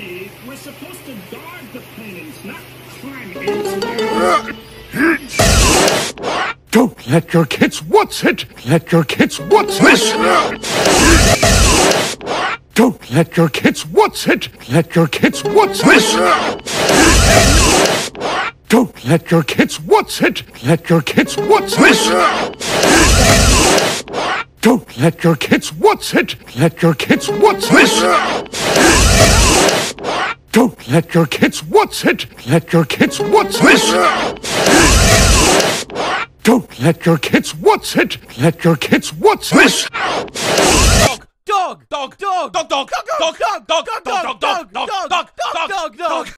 We're supposed to guard the penance, not climb into Don't let your kids what's it? Let your kids what's it? Don't let your kids what's it? Let your kids what's this! Don't let your kids what's it? Let your kids what's this! Don't let your kids what's it? Let your kids what's it? Don't let your kids what's it? Let your kids what's this. Don't let your kids what's it? Let your kids what's it? Dog, dog, dog, dog, dog, dog, dog, dog, dog, dog, dog, dog, dog, dog, dog, dog, dog, dog.